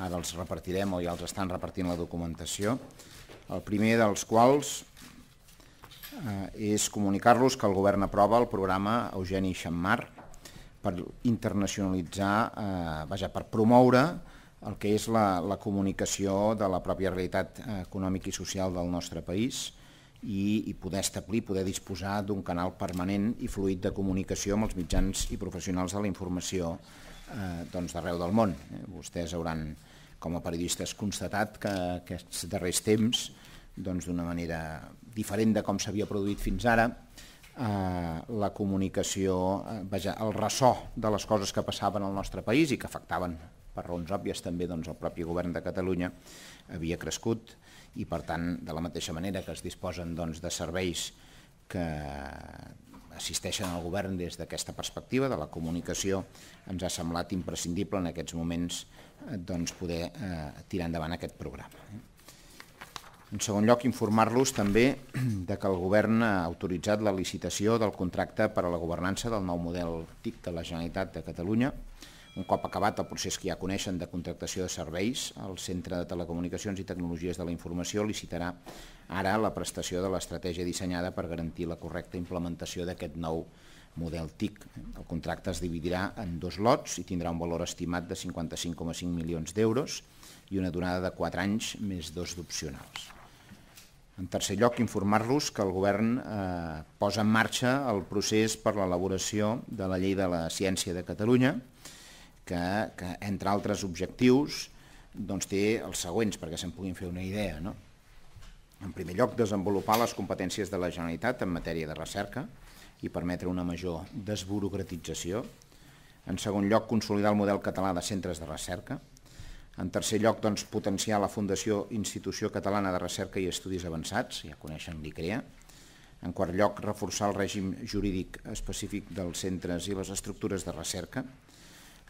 ara els repartirem o ja els estan repartint la documentació, el primer dels quals eh, és comunicar-los que el govern aprova el programa Eugeni Xammar per internacionalitzar, eh, vaja, per promoure el que és la, la comunicació de la pròpia realitat econòmica i social del nostre país i, i poder establir, poder disposar d'un canal permanent i fluid de comunicació amb els mitjans i professionals de la informació eh, doncs d'arreu del món. Eh, vostès hauran, com a periodistes, constatat que aquests darrers temps, doncs d'una manera diferent de com s'havia produït fins ara, eh, la comunicació, eh, vaja, el ressò de les coses que passaven al nostre país i que afectaven per raons òbvies també doncs, el propi govern de Catalunya havia crescut i per tant de la mateixa manera que es disposen doncs, de serveis que assisteixen al govern des d'aquesta perspectiva de la comunicació ens ha semblat imprescindible en aquests moments eh, doncs, poder eh, tirar endavant aquest programa. En segon lloc, informar-los també de que el govern ha autoritzat la licitació del contracte per a la governança del nou model TIC de la Generalitat de Catalunya, un cop acabat el procés que ja coneixen de contractació de serveis, el Centre de Telecomunicacions i Tecnologies de la Informació licitarà ara la prestació de l'estratègia dissenyada per garantir la correcta implementació d'aquest nou model TIC. El contracte es dividirà en dos lots i tindrà un valor estimat de 55,5 milions d'euros i una durada de 4 anys més dos d'opcionals. En tercer lloc, informar-los que el govern eh, posa en marxa el procés per l'elaboració de la llei de la ciència de Catalunya, que, que entre altres objectius doncs, té els següents perquè se'n puguin fer una idea. No? En primer lloc, desenvolupar les competències de la Generalitat en matèria de recerca i permetre una major desburocratització. En segon lloc, consolidar el model català de centres de recerca. En tercer lloc, doncs, potenciar la Fundació Institució Catalana de Recerca i Estudis Avançats, ja coneixen l'ICREA. En quart lloc, reforçar el règim jurídic específic dels centres i les estructures de recerca.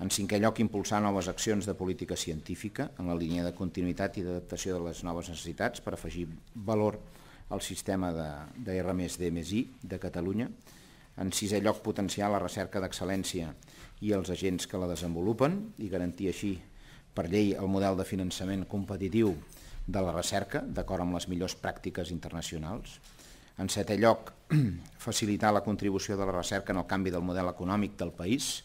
En cinquè lloc, impulsar noves accions de política científica en la línia de continuïtat i d'adaptació de les noves necessitats per afegir valor al sistema de, de de Catalunya. En sisè lloc, potenciar la recerca d'excel·lència i els agents que la desenvolupen i garantir així per llei el model de finançament competitiu de la recerca, d'acord amb les millors pràctiques internacionals. En setè lloc, facilitar la contribució de la recerca en el canvi del model econòmic del país,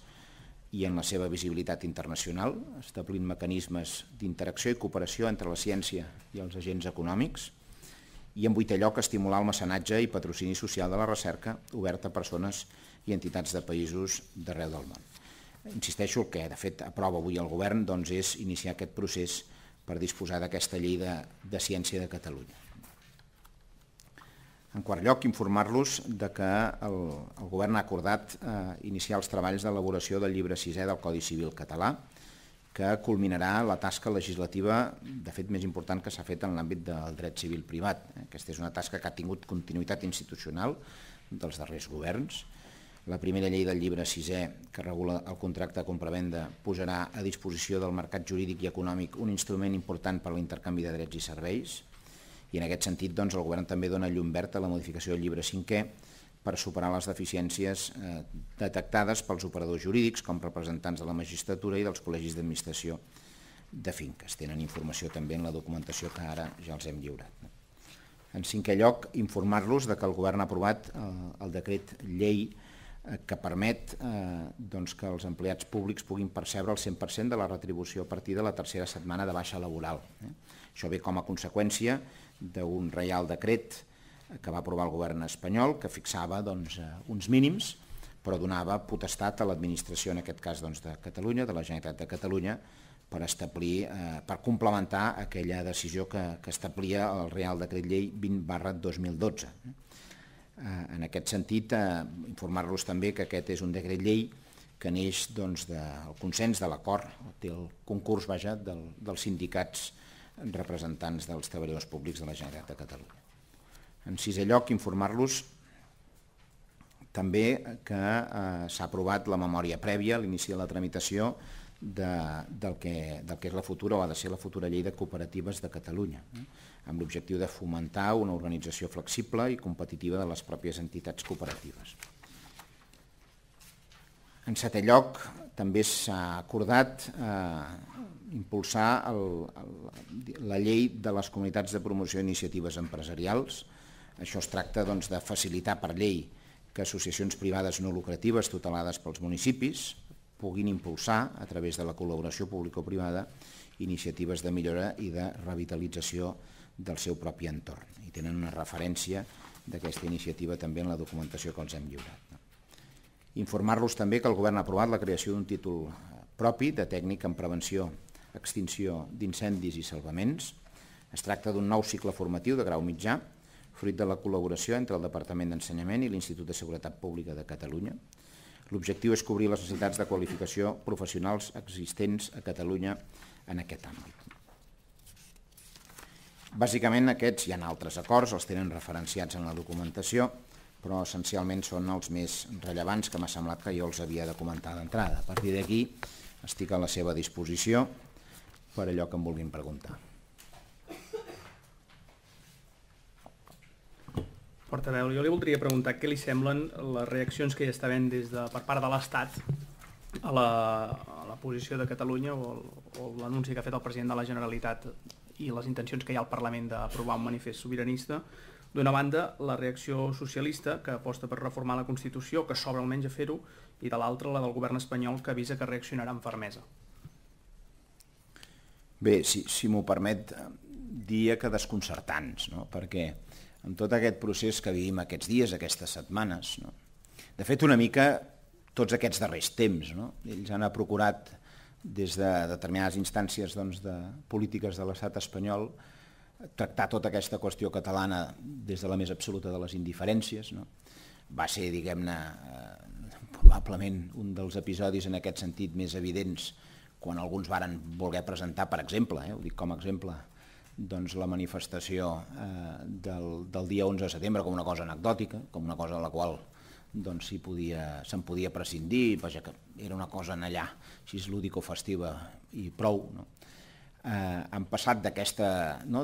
i en la seva visibilitat internacional, establint mecanismes d'interacció i cooperació entre la ciència i els agents econòmics, i en vuitè lloc estimular el mecenatge i patrocini social de la recerca obert a persones i entitats de països d'arreu del món. Insisteixo, el que de fet aprova avui el govern doncs, és iniciar aquest procés per disposar d'aquesta llei de, de ciència de Catalunya. En quart lloc, informar-los de que el, el govern ha acordat eh, iniciar els treballs d'elaboració del llibre sisè del Codi Civil català, que culminarà la tasca legislativa, de fet, més important que s'ha fet en l'àmbit del dret civil privat. Aquesta és una tasca que ha tingut continuïtat institucional dels darrers governs. La primera llei del llibre sisè, que regula el contracte de compravenda, posarà a disposició del mercat jurídic i econòmic un instrument important per a l'intercanvi de drets i serveis, i en aquest sentit doncs, el govern també dona llum verd a la modificació del llibre cinquè per superar les deficiències eh, detectades pels operadors jurídics com representants de la magistratura i dels col·legis d'administració de finques. Tenen informació també en la documentació que ara ja els hem lliurat. En cinquè lloc, informar-los que el govern ha aprovat eh, el decret llei eh, que permet eh, doncs que els empleats públics puguin percebre el 100% de la retribució a partir de la tercera setmana de baixa laboral. Eh? Això ve com a conseqüència d'un reial decret que va aprovar el govern espanyol que fixava doncs, eh, uns mínims però donava potestat a l'administració, en aquest cas doncs, de Catalunya, de la Generalitat de Catalunya, per establir, eh, per complementar aquella decisió que, que establia el Real Decret Llei 20 barra 2012. Eh, en aquest sentit, eh, informar-los també que aquest és un decret llei que neix doncs, del consens de l'acord, del concurs vaja, del, dels sindicats representants dels treballadors públics de la Generalitat de Catalunya. En sisè lloc, informar-los també que eh, s'ha aprovat la memòria prèvia a l'inici de la tramitació de, del, que, del que és la futura o ha de ser la futura llei de cooperatives de Catalunya, eh, amb l'objectiu de fomentar una organització flexible i competitiva de les pròpies entitats cooperatives. En setè lloc, també s'ha acordat eh, impulsar el, el, la llei de les comunitats de promoció d'iniciatives empresarials. Això es tracta doncs, de facilitar per llei que associacions privades no lucratives tutelades pels municipis puguin impulsar, a través de la col·laboració público-privada, iniciatives de millora i de revitalització del seu propi entorn. I tenen una referència d'aquesta iniciativa també en la documentació que els hem lliurat. Informar-los també que el Govern ha aprovat la creació d'un títol propi de tècnic en prevenció, extinció d'incendis i salvaments. Es tracta d'un nou cicle formatiu de grau mitjà, fruit de la col·laboració entre el Departament d'Ensenyament i l'Institut de Seguretat Pública de Catalunya. L'objectiu és cobrir les necessitats de qualificació professionals existents a Catalunya en aquest àmbit. Bàsicament aquests, hi ha altres acords, els tenen referenciats en la documentació, però essencialment són els més rellevants que m'ha semblat que jo els havia de comentar d'entrada. A partir d'aquí estic a la seva disposició per allò que em vulguin preguntar. Portaveu, jo li voldria preguntar què li semblen les reaccions que hi està havent des de, per part de l'Estat a, la, a la posició de Catalunya o, o l'anunci que ha fet el president de la Generalitat i les intencions que hi ha al Parlament d'aprovar un manifest sobiranista. D'una banda, la reacció socialista, que aposta per reformar la Constitució, que s'obre almenys a fer-ho, i de l'altra la del govern espanyol que avisa que reaccionarà amb fermesa. Bé, si, si m'ho permet, dia que desconcertants, no? perquè amb tot aquest procés que vivim aquests dies, aquestes setmanes, no? de fet una mica tots aquests darrers temps, no? ells han procurat des de determinades instàncies doncs, de polítiques de l'estat espanyol tractar tota aquesta qüestió catalana des de la més absoluta de les indiferències. No? Va ser, diguem-ne, probablement un dels episodis en aquest sentit més evidents quan alguns varen voler presentar, per exemple, eh, ho dic com a exemple, doncs la manifestació eh, del, del dia 11 de setembre com una cosa anecdòtica, com una cosa de la qual doncs se'n podia, se podia prescindir, vaja, que era una cosa en allà, així és lúdico-festiva i prou. No? Eh, han passat d'aquesta, no,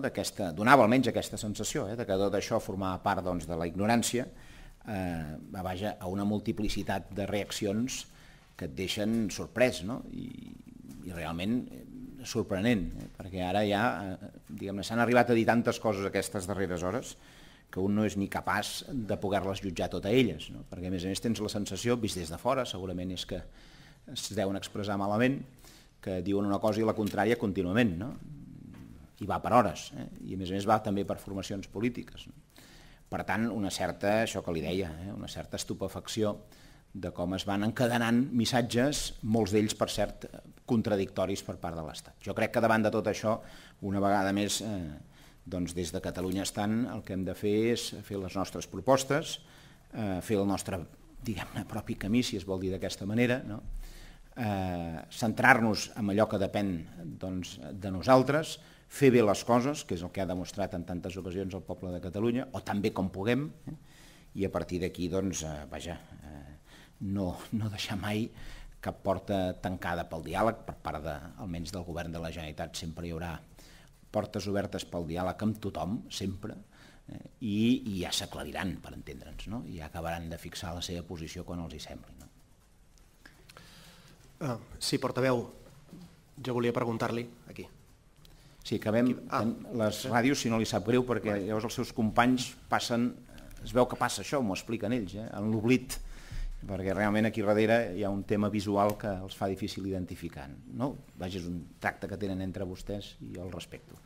donava almenys aquesta sensació, eh, de que tot això formava part doncs, de la ignorància, eh, vaja, a una multiplicitat de reaccions que et deixen sorprès, no? I, i realment eh, sorprenent, eh? perquè ara ja, eh, diguem-ne, s'han arribat a dir tantes coses aquestes darreres hores que un no és ni capaç de poder-les jutjar totes elles, no? perquè a més a més tens la sensació, vist des de fora, segurament és que es deuen expressar malament, que diuen una cosa i la contrària contínuament, no? i va per hores, eh? i a més a més va també per formacions polítiques. No? Per tant, una certa, això que li deia, eh, una certa estupefacció de com es van encadenant missatges, molts d'ells, per cert, contradictoris per part de l'Estat. Jo crec que davant de tot això, una vegada més, eh, doncs des de Catalunya estant, el que hem de fer és fer les nostres propostes, eh, fer el nostre, diguem-ne, propi camí, si es vol dir d'aquesta manera, no? Eh, centrar-nos en allò que depèn doncs, de nosaltres, fer bé les coses, que és el que ha demostrat en tantes ocasions el poble de Catalunya, o també com puguem, eh? i a partir d'aquí, doncs, eh, vaja, eh, no, no deixar mai cap porta tancada pel diàleg per part de, almenys del govern de la Generalitat. Sempre hi haurà portes obertes pel diàleg amb tothom, sempre, eh? i, i ja s'aclariran, per entendre'ns, no? i acabaran de fixar la seva posició quan els hi sembli. Uh, sí, portaveu, jo volia preguntar-li aquí. Sí, acabem ah, les ràdios, si no li sap greu, perquè llavors els seus companys passen, es veu que passa això, m'ho expliquen ells, eh, en l'oblit, perquè realment aquí darrere hi ha un tema visual que els fa difícil identificar. No? Vaja, és un tracte que tenen entre vostès i jo el respecto.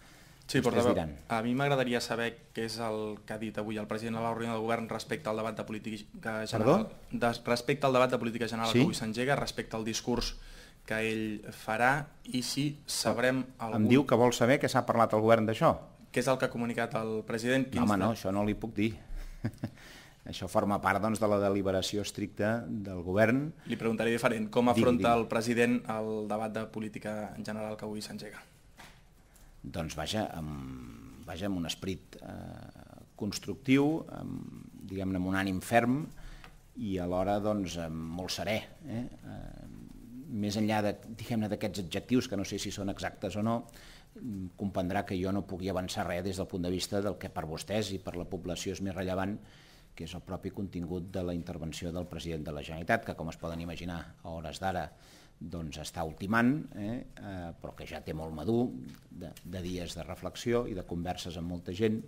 Sí, portaveu, a mi m'agradaria saber què és el que ha dit avui el president de la reunió del govern respecte al debat de política general. Perdó? De, respecte al debat de política general sí? que avui s'engega, respecte al discurs que ell farà i si sabrem... Algun... Em diu que vol saber que s'ha parlat al govern d'això. Què és el que ha comunicat el president? No, home, no, això no li puc dir. això forma part doncs, de la deliberació estricta del govern. Li preguntaré diferent. Com afronta digui, digui. el president el debat de política general que avui s'engega? Doncs vaja, amb, vaja, amb un esperit eh, constructiu, amb, diguem-ne, amb un ànim ferm i alhora doncs, molt serè. Eh? eh més enllà d'aquests adjectius, que no sé si són exactes o no, comprendrà que jo no pugui avançar res des del punt de vista del que per vostès i per la població és més rellevant, que és el propi contingut de la intervenció del president de la Generalitat, que com es poden imaginar a hores d'ara doncs està ultimant, eh, eh, però que ja té molt madur de, de dies de reflexió i de converses amb molta gent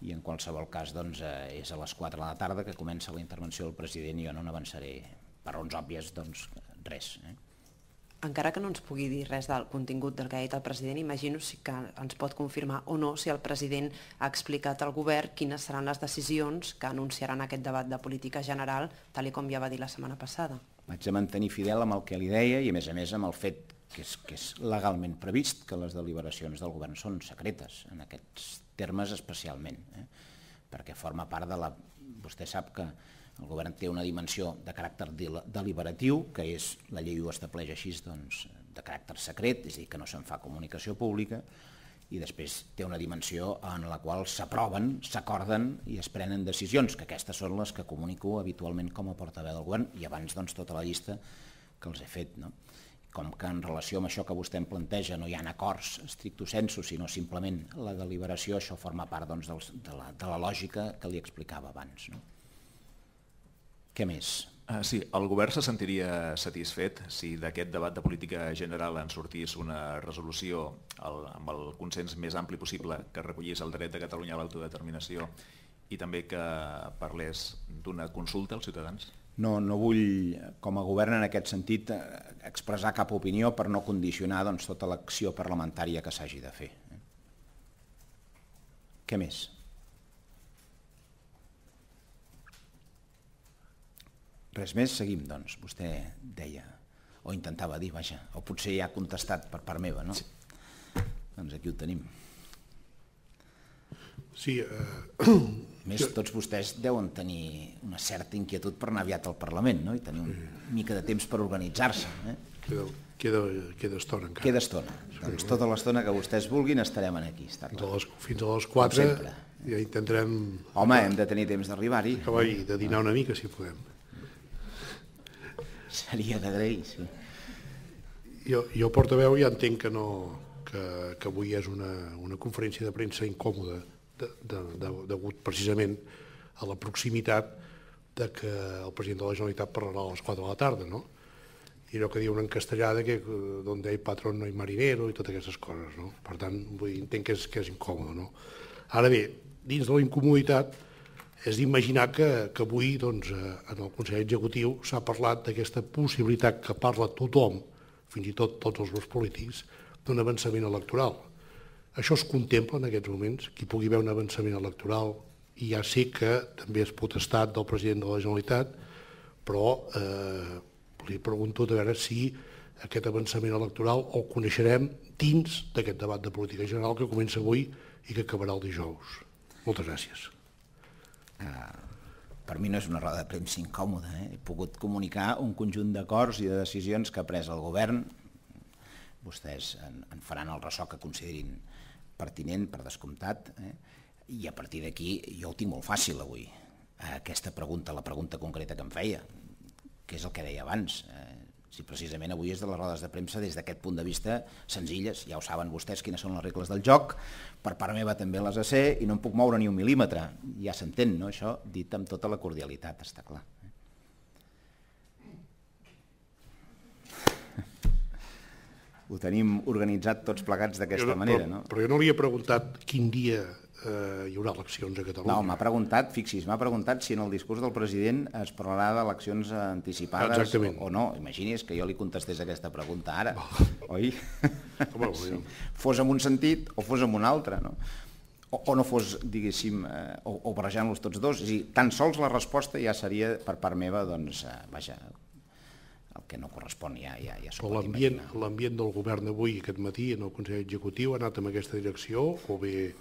i en qualsevol cas doncs, eh, és a les 4 de la tarda que comença la intervenció del president i jo no n'avançaré per raons òbvies doncs res. Eh? Encara que no ens pugui dir res del contingut del que ha dit el president, imagino si que ens pot confirmar o no si el president ha explicat al govern quines seran les decisions que anunciaran aquest debat de política general, tal com ja va dir la setmana passada. Vaig a mantenir fidel amb el que li deia i a més a més amb el fet que és, que és legalment previst que les deliberacions del govern són secretes, en aquests termes especialment, eh? perquè forma part de la... Vostè sap que el govern té una dimensió de caràcter deliberatiu, que és, la llei ho estableix així, doncs, de caràcter secret, és a dir, que no se'n fa comunicació pública, i després té una dimensió en la qual s'aproven, s'acorden i es prenen decisions, que aquestes són les que comunico habitualment com a portaveu del govern, i abans doncs, tota la llista que els he fet. No? Com que en relació amb això que vostè em planteja no hi ha acords estricto sensu, sinó simplement la deliberació, això forma part doncs, dels, de, la, de la lògica que li explicava abans. No? Què més? Uh, sí, el govern se sentiria satisfet si d'aquest debat de política general en sortís una resolució el, amb el consens més ampli possible que recollís el dret de Catalunya a l'autodeterminació i també que parlés d'una consulta als ciutadans? No, no vull, com a govern en aquest sentit, eh, expressar cap opinió per no condicionar doncs, tota l'acció parlamentària que s'hagi de fer. Eh? Què més? Res més, seguim, doncs. Vostè deia, o intentava dir, vaja, o potser ja ha contestat per part meva, no? Sí. Doncs aquí ho tenim. Sí. Eh... més, tots vostès deuen tenir una certa inquietud per anar aviat al Parlament, no? I tenir una mica de temps per organitzar-se. Eh? Queda, queda, queda estona encara. Queda estona. Sí, doncs tota l'estona que vostès vulguin estarem aquí, està clar. Fins a les, fins a les 4 ja intentarem... Home, hem de tenir temps d'arribar-hi. De dinar una mica, si podem. Seria d'agrair, sí. Jo, jo portaveu ja entenc que, no, que, que avui és una, una conferència de premsa incòmoda de, de, de, degut precisament a la proximitat de que el president de la Generalitat parlarà a les 4 de la tarda, no? I allò que diuen en castellà de que donde hay patrón no hay marinero i totes aquestes coses, no? Per tant, vull, entenc que és, que és incòmode, no? Ara bé, dins de la incomoditat, és d'imaginar que, que avui doncs, eh, en el Consell Executiu s'ha parlat d'aquesta possibilitat que parla tothom, fins i tot tots els grups polítics, d'un avançament electoral. Això es contempla en aquests moments, que hi pugui haver un avançament electoral, i ja sé que també és potestat del president de la Generalitat, però eh, li pregunto de veure si aquest avançament electoral el coneixerem dins d'aquest debat de política general que comença avui i que acabarà el dijous. Moltes gràcies. Eh, per mi no és una roda de premsa incòmoda. Eh? He pogut comunicar un conjunt d'acords i de decisions que ha pres el govern. Vostès en, en faran el ressò que considerin pertinent, per descomptat, eh? i a partir d'aquí jo ho tinc molt fàcil avui. Aquesta pregunta, la pregunta concreta que em feia, que és el que deia abans. Eh? si precisament avui és de les rodes de premsa des d'aquest punt de vista senzilles, ja ho saben vostès quines són les regles del joc, per part meva també les sé i no em puc moure ni un mil·límetre, ja s'entén, no? això dit amb tota la cordialitat, està clar. Ho tenim organitzat tots plegats d'aquesta manera, no? Però jo no li he preguntat quin dia eh, hi haurà eleccions a Catalunya. No, m'ha preguntat, fixis, m'ha preguntat si en el discurs del president es parlarà d'eleccions anticipades Exactament. o, o no. Imagini's que jo li contestés aquesta pregunta ara, oh. oi? Home, sí. Fos en un sentit o fos en un altre, no? O, o no fos, diguéssim, eh, o, o barrejant-los tots dos. És a dir, tan sols la resposta ja seria, per part meva, doncs, eh, vaja, el que no correspon ja, ja, ja s'ho pot imaginar. L'ambient del govern avui, aquest matí, en el Consell Executiu, ha anat en aquesta direcció o bé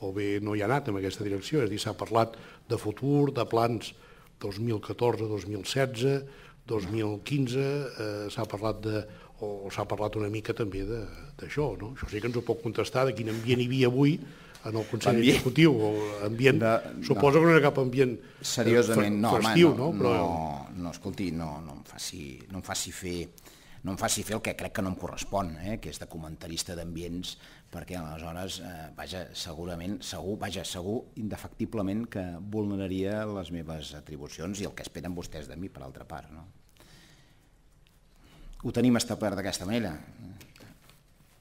o bé no hi ha anat en aquesta direcció, és a dir, s'ha parlat de futur, de plans 2014, 2016, 2015, eh, s'ha parlat de, o s'ha parlat una mica també d'això, no? Això sí que ens ho pot contestar de quin ambient hi havia avui en el Consell ambient. Executiu, o ambient, de, suposo no. que no ha cap ambient eh, Seriosament, no, festiu, home, no, no, Però... no, no, escolti, no, no, em faci, no em faci fer no em faci fer el que crec que no em correspon, eh, que és de comentarista d'ambients perquè aleshores, eh, vaja, segurament, segur, vaja, segur, indefectiblement que vulneraria les meves atribucions i el que esperen vostès de mi, per altra part. No? ho tenim establert d'aquesta manera.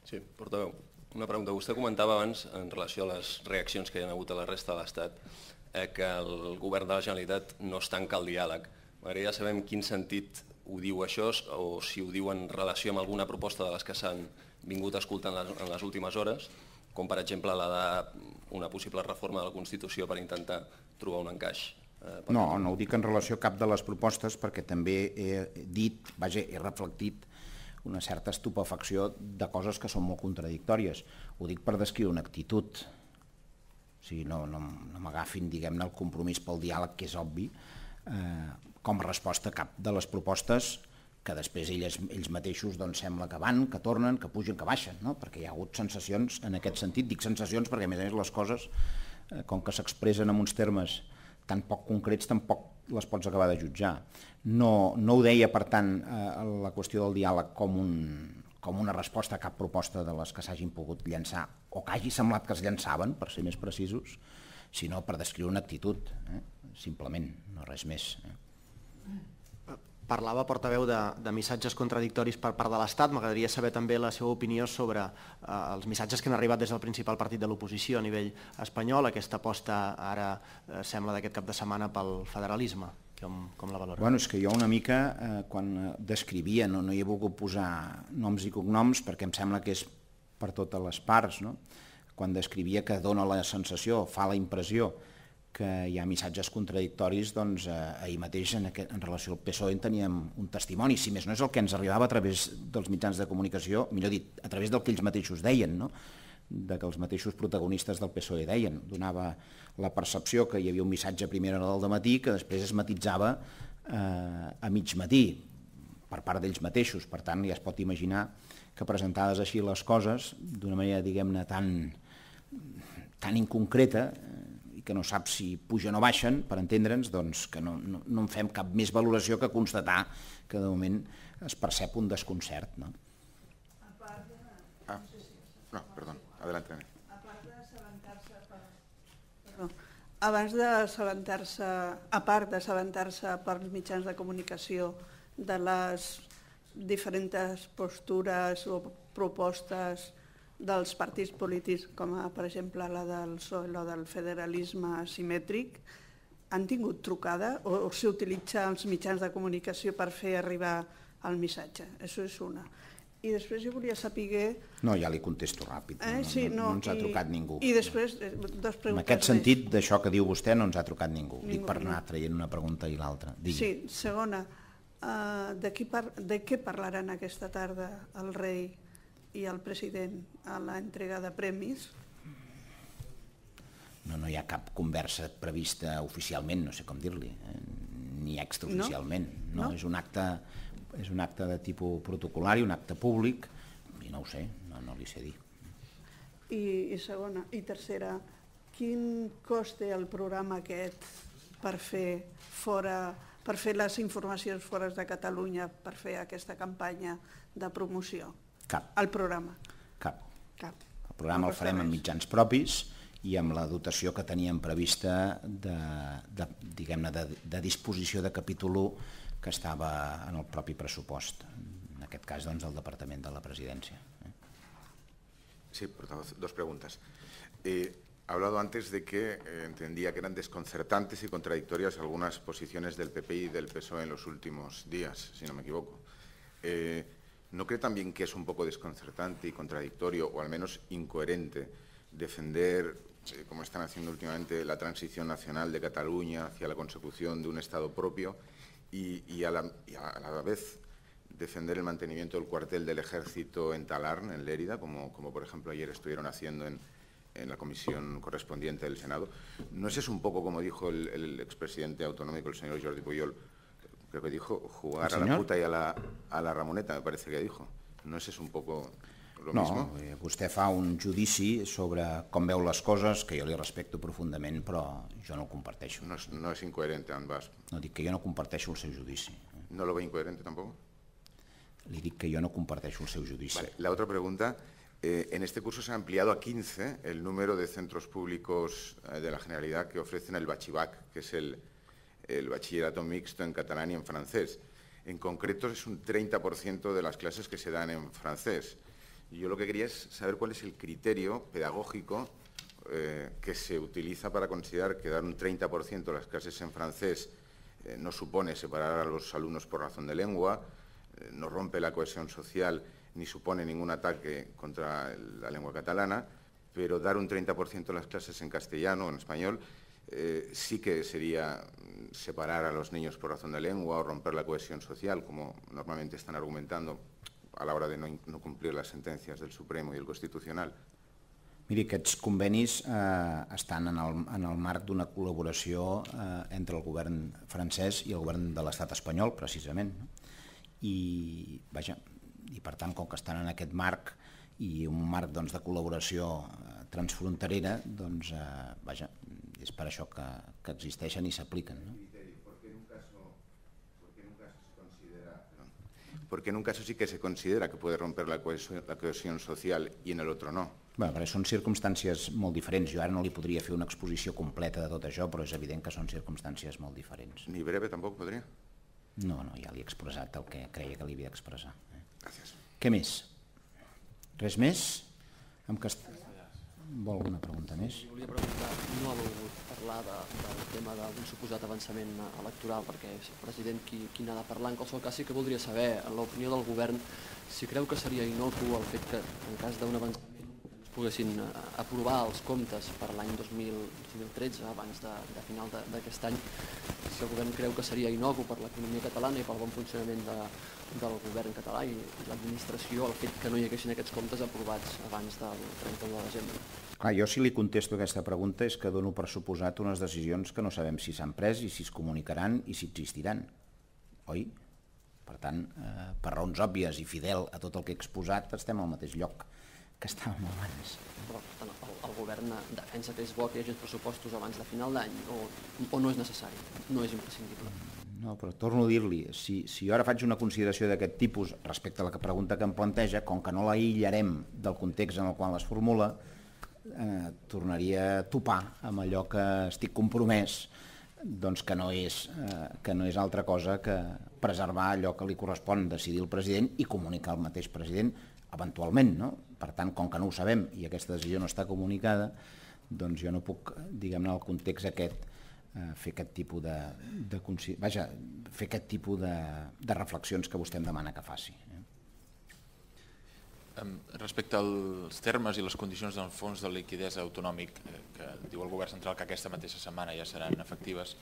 Sí, portaveu. Una pregunta. Vostè comentava abans, en relació a les reaccions que hi ha hagut a la resta de l'Estat, eh, que el govern de la Generalitat no es tanca al diàleg. M'agradaria saber en quin sentit ho diu això o si ho diu en relació amb alguna proposta de les que s'han vingut escoltant en les últimes hores, com per exemple la d'una possible reforma de la Constitució per intentar trobar un encaix. Eh, no, no ho dic en relació a cap de les propostes perquè també he dit, vaja, he reflectit una certa estupefacció de coses que són molt contradictòries. Ho dic per descriure una actitud. O sigui, no, no, no m'agafin, diguem-ne, el compromís pel diàleg, que és obvi, eh, com a resposta a cap de les propostes que després ells, ells mateixos doncs, sembla que van, que tornen, que pugen, que baixen, no? perquè hi ha hagut sensacions en aquest sentit. Dic sensacions perquè, a més a més, les coses, eh, com que s'expressen en uns termes tan poc concrets, tampoc les pots acabar de jutjar. No, no ho deia, per tant, eh, la qüestió del diàleg com, un, com una resposta a cap proposta de les que s'hagin pogut llançar o que hagi semblat que es llançaven, per ser més precisos, sinó per descriure una actitud, eh? simplement, no res més. Eh? Parlava, portaveu, de, de missatges contradictoris per part de l'Estat. M'agradaria saber també la seva opinió sobre eh, els missatges que han arribat des del principal partit de l'oposició a nivell espanyol, aquesta aposta ara eh, sembla d'aquest cap de setmana pel federalisme. Com, com la valora? Bueno, és que jo una mica, eh, quan descrivia, no, no hi he volgut posar noms i cognoms perquè em sembla que és per totes les parts, no? quan descrivia que dona la sensació, fa la impressió que hi ha missatges contradictoris, doncs eh, ahir mateix en, aquest, en relació al PSOE en teníem un testimoni, si més no és el que ens arribava a través dels mitjans de comunicació, millor dit, a través del que ells mateixos deien, no? de que els mateixos protagonistes del PSOE deien. Donava la percepció que hi havia un missatge a primera del matí que després es matitzava eh, a mig matí per part d'ells mateixos. Per tant, ja es pot imaginar que presentades així les coses d'una manera, diguem-ne, tan, tan inconcreta, que no sap si pugen o baixen, per entendre'ns, doncs que no, no, no en fem cap més valoració que constatar que de moment es percep un desconcert. No? Ah, no, perdó, adelante. A part d'assabentar-se per... Abans d'assabentar-se, a part d'assabentar-se pels mitjans de comunicació de les diferents postures o propostes dels partits polítics, com a, per exemple la del PSOE, la del federalisme asimètric, han tingut trucada o, o s'utilitza els mitjans de comunicació per fer arribar el missatge. Això és una. I després jo volia saber... No, ja li contesto ràpid, eh, no, sí, no, no, no ens ha i, trucat ningú. I després, eh, dos preguntes En aquest sentit, d'això que diu vostè, no ens ha trucat ningú. ningú Dic per anar traient una pregunta i l'altra. Sí, segona, uh, de, qui par de què parlaran aquesta tarda el rei i el president a l'entrega de premis? No, no hi ha cap conversa prevista oficialment, no sé com dir-li, eh? ni extraoficialment. No? no? no? És, un acte, és un acte de tipus protocolari, un acte públic, i no ho sé, no, no li sé dir. I, I segona, i tercera, quin cost té el programa aquest per fer fora per fer les informacions fora de Catalunya, per fer aquesta campanya de promoció? Cap. El programa? Cap. Cap. El programa no el farem amb mitjans propis i amb la dotació que teníem prevista de, de, diguem-ne, de, de disposició de capítol 1 que estava en el propi pressupost, en aquest cas doncs, del Departament de la Presidència. Eh? Sí, portavoz, dos preguntas. Eh, ha hablado antes de que eh, entendía que eran desconcertantes y contradictorias algunas posiciones del PP y del PSOE en los últimos días, si no me equivoco. Eh, ¿No cree también que es un poco desconcertante y contradictorio, o al menos incoherente, defender, eh, como están haciendo últimamente, la transición nacional de Cataluña hacia la consecución de un Estado propio y, a, la, vez defender el mantenimiento del cuartel del ejército en Talarn, en Lérida, como, por ejemplo ayer estuvieron haciendo en, la comisión correspondiente del Senado. ¿No es eso un poco, como dijo el, el expresidente autonómico, el señor Jordi Puyol, creo que dijo jugar a la puta y a la, a la Ramoneta, me parece que dijo. ¿No és un poco lo no, mismo? No, vostè fa un judici sobre com veu les coses, que jo li respecto profundament, però jo no el comparteixo. No és, no és incoherente ambas. No, dic que jo no comparteixo el seu judici. ¿No lo ve incoherente tampoco? Li dic que jo no comparteixo el seu judici. Vale, la otra pregunta, eh, en este curso se ha ampliado a 15 el número de centros públicos eh, de la Generalidad que ofrecen el Bachivac, que es el, el bachillerato mixto en catalán y en francés. En concreto es un 30% de las clases que se dan en francés. Y yo lo que quería es saber cuál es el criterio pedagógico eh, que se utiliza para considerar que dar un 30% de las clases en francés eh, no supone separar a los alumnos por razón de lengua, eh, no rompe la cohesión social ni supone ningún ataque contra la lengua catalana, pero dar un 30% de las clases en castellano o en español eh, sí que sería separar a los niños por razón de lengua o romper la cohesión social, como normalmente están argumentando a la hora de no, no cumplir las sentencias del Supremo y el Constitucional. Miri, aquests convenis eh, estan en el, en el marc d'una col·laboració eh, entre el govern francès i el govern de l'estat espanyol, precisament. No? I, vaja, I per tant, com que estan en aquest marc i un marc doncs, de col·laboració eh, transfronterera, doncs, eh, vaja, és per això que, que existeixen i s'apliquen. No? Porque en un caso sí que se considera que puede romper la cohesión, la cohesión social y en el otro no. Bé, perquè són circumstàncies molt diferents. Jo ara no li podria fer una exposició completa de tot això, però és evident que són circumstàncies molt diferents. Ni breve tampoc podria? No, no, ja li he expressat el que creia que li havia d'expressar. Eh? Gràcies. Què més? Res més? Amb cast... Vol alguna pregunta més? Jo volia preguntar, no ha volgut parlar de, del tema d'un suposat avançament electoral, perquè és el president qui, qui n'ha de parlar. En qualsevol cas sí que voldria saber, en l'opinió del govern, si creu que seria inocu el fet que, en cas d'un avançament, es poguessin eh, aprovar els comptes per l'any 2013, abans de, de final d'aquest any, si el govern creu que seria inocu per l'economia catalana i pel bon funcionament de, del govern català i, i l'administració el fet que no hi haguessin aquests comptes aprovats abans del 31 de desembre. Clar, jo si li contesto aquesta pregunta és que dono per suposat unes decisions que no sabem si s'han pres i si es comunicaran i si existiran, oi? Per tant, eh, per raons òbvies i fidel a tot el que he exposat, estem al mateix lloc que estàvem abans. Però tant, el, el govern defensa que és bo que hi hagi pressupostos abans de final d'any o, o no és necessari, no és imprescindible? No, però torno a dir-li, si, si jo ara faig una consideració d'aquest tipus respecte a la pregunta que em planteja, com que no la aïllarem del context en el qual es formula, eh, tornaria a topar amb allò que estic compromès doncs que no, és, eh, que no és altra cosa que preservar allò que li correspon decidir el president i comunicar al mateix president eventualment. No? Per tant, com que no ho sabem i aquesta decisió no està comunicada, doncs jo no puc, diguem-ne, el context aquest, eh, fer aquest tipus de, de, vaja, fer aquest tipus de, de reflexions que vostè em demana que faci. Eh? Respecte als termes i les condicions del fons de liquidesa autonòmic eh, que diu el govern central que aquesta mateixa setmana ja seran efectives,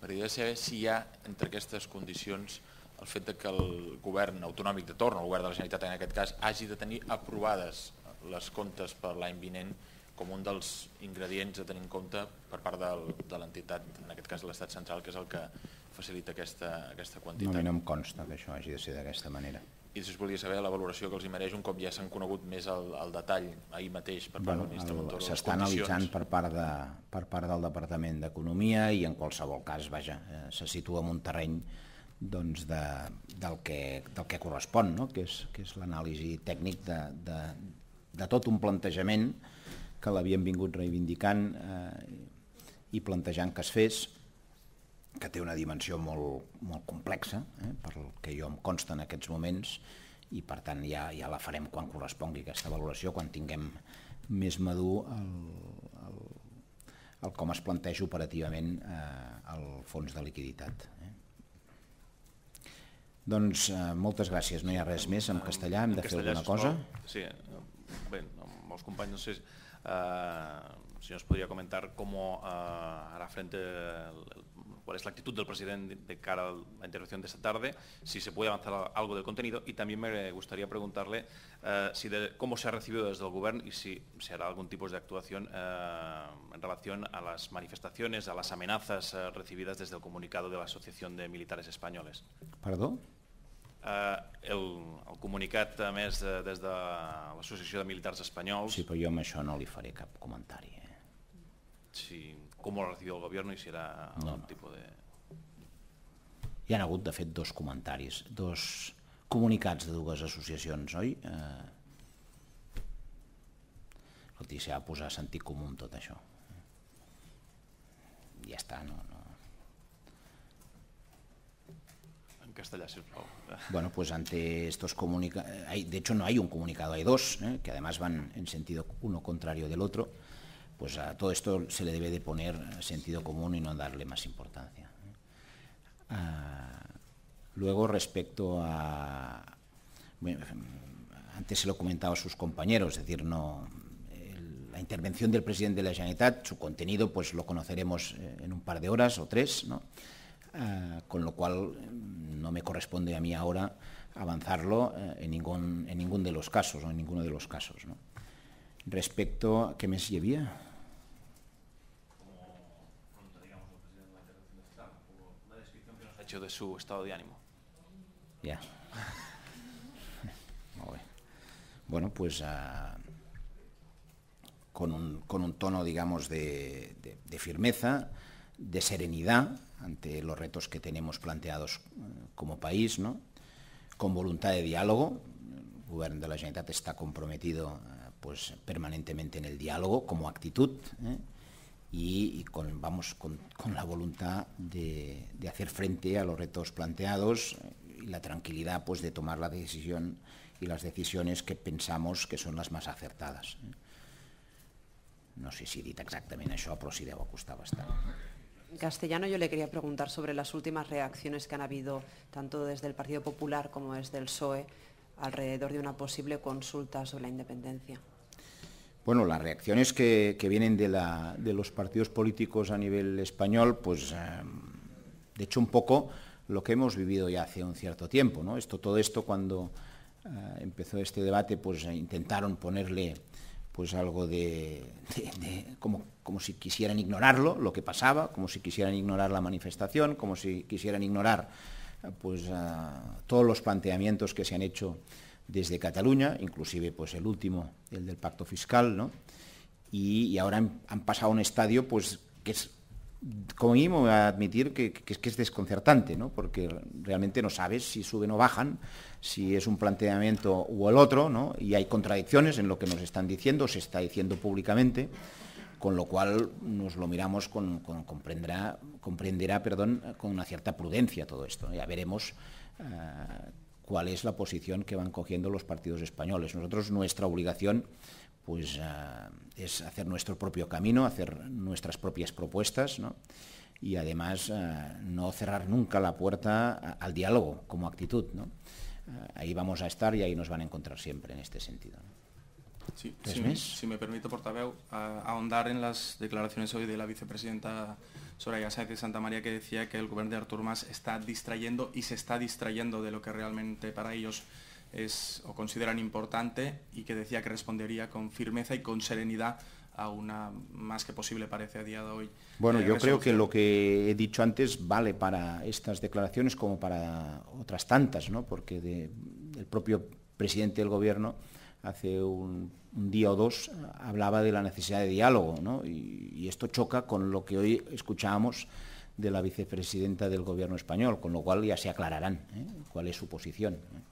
m'agradaria saber si hi ha entre aquestes condicions el fet de que el govern autonòmic de torn, el govern de la Generalitat en aquest cas, hagi de tenir aprovades les comptes per l'any vinent com un dels ingredients a tenir en compte per part del, de l'entitat, en aquest cas l'Estat central, que és el que facilita aquesta, aquesta quantitat. No, no em consta que això hagi de ser d'aquesta manera i després volia saber la valoració que els hi mereix un cop ja s'han conegut més el, el detall ahir mateix per part bueno, del ministre Montoro. S'està analitzant per part, de, per part del Departament d'Economia i en qualsevol cas vaja, eh, se situa en un terreny doncs, de, del, que, del que correspon, no? que és, que és l'anàlisi tècnic de, de, de tot un plantejament que l'havien vingut reivindicant eh, i plantejant que es fes que té una dimensió molt, molt complexa, eh, per el que jo em consta en aquests moments, i per tant ja, ja la farem quan correspongui aquesta valoració, quan tinguem més madur el, el, el com es planteja operativament eh, el fons de liquiditat. Eh. Doncs eh, moltes gràcies, no hi ha res més en castellà, hem de fer alguna cosa? Sí, bé, amb els companys, no sé, eh, si nos podria comentar com eh, ara frente el, cuál es la actitud del presidente de cara a la intervención de esta tarde, si se puede avanzar algo del contenido y también me gustaría preguntarle eh, si de, cómo se ha recibido desde el Gobierno y si se hará algún tipo de actuación en relación a las manifestaciones, a las amenazas recibidas desde el comunicado de la Asociación de Militares Españoles. Perdó? Eh, el, el comunicat a més de, des de l'Associació de Militars Espanyols... Sí, però jo amb això no li faré cap comentari. Eh? Sí, cómo lo ha recibido el gobierno y si era no, algún tipo de... Hi ha hagut, de fet, dos comentaris, dos comunicats de dues associacions, oi? Eh... Escolti, s'ha de posar sentit comú en tot això. Ja està, no, Bueno, pues ante estos comunicados, de hecho no hay un comunicado, hay dos, ¿eh? que además van en sentido uno contrario del otro, pues a todo esto se le debe de poner sentido común y no darle más importancia. Uh, luego, respecto a... Antes se lo comentaba a sus compañeros, es decir, no, la intervención del presidente de la Generalitat, su contenido, pues lo conoceremos eh, en un par de horas o tres, ¿no? Uh, con lo cual no me corresponde a mí ahora avanzarlo uh, en, ningún, en ningún de los casos, o en ninguno de los casos. ¿no? Respecto a qué mes llevía. hecho de su estado de ánimo. Ya. Bueno, pues uh, con, un, con, un, tono, digamos, de, de, de, firmeza, de serenidad ante los retos que tenemos planteados uh, como país, con voluntad de diálogo. El gobierno de la Generalitat está comprometido uh, pues, permanentemente en el diálogo como actitud. ¿eh? y, con, vamos, con, la voluntad de, hacer frente a los retos planteados y la tranquilidad pues, de tomar la decisión y las decisiones que pensamos que son las más acertadas. No sé si he dit exactament això, però sí deu acostar bastant. Castellano, yo le quería preguntar sobre las últimas reacciones que han habido tanto desde el Partido Popular como desde el PSOE alrededor de una posible consulta sobre la independencia. Bueno, las reacciones que, vienen de, los partidos políticos a nivel español, pues eh, de hecho un poco lo que hemos vivido ya hace un cierto tiempo. ¿no? Esto, todo esto cuando eh, empezó este debate, pues intentaron ponerle pues algo de, como, como, si quisieran ignorarlo, lo que pasaba, como si quisieran ignorar la manifestación, como si quisieran ignorar pues, uh, todos los planteamientos que se han hecho desde Cataluña, inclusive pues el último, el del pacto fiscal, ¿no? y, ahora han, pasado a un estadio pues que es, como mínimo a admitir que, que, que, es desconcertante, ¿no? porque realmente no sabes si suben o bajan, si es un planteamiento o el otro, ¿no? y hay contradicciones en lo que nos están diciendo, se está diciendo públicamente, con lo cual nos lo miramos con, comprenderá, comprenderá perdón, con una cierta prudencia todo esto. Ya veremos uh, cuál es la posición que van cogiendo los partidos españoles. Nosotros nuestra obligación pues, uh, es hacer nuestro propio camino, hacer nuestras propias propuestas ¿no? y además uh, no cerrar nunca la puerta al diálogo como actitud. ¿no? Ahí vamos a estar y ahí nos van a encontrar siempre en este sentido. ¿no? Sí, si, si, me permite, portaveu, ahondar en las declaraciones hoy de la vicepresidenta Soraya Sáez de Santa María que decía que el gobierno de Artur Mas está distrayendo y se está distrayendo de lo que realmente para ellos es o consideran importante y que decía que respondería con firmeza y con serenidad a una más que posible parece a día de hoy. Bueno, eh, yo creo que lo que he dicho antes vale para estas declaraciones como para otras tantas, ¿no? porque de, el propio presidente del gobierno hace un, un, día o dos hablaba de la necesidad de diálogo, ¿no? y, y, esto choca con lo que hoy escuchábamos de la vicepresidenta del gobierno español, con lo cual ya se aclararán ¿eh? cuál es su posición. ¿eh?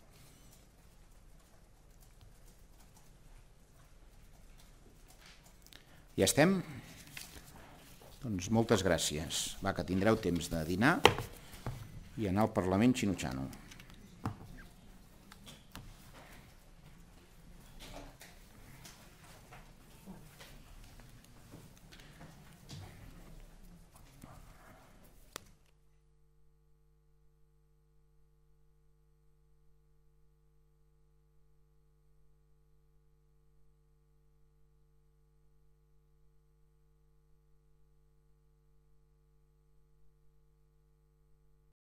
Ja estem? Doncs moltes gràcies. Va, que tindreu temps de dinar i anar al Parlament xinutxano.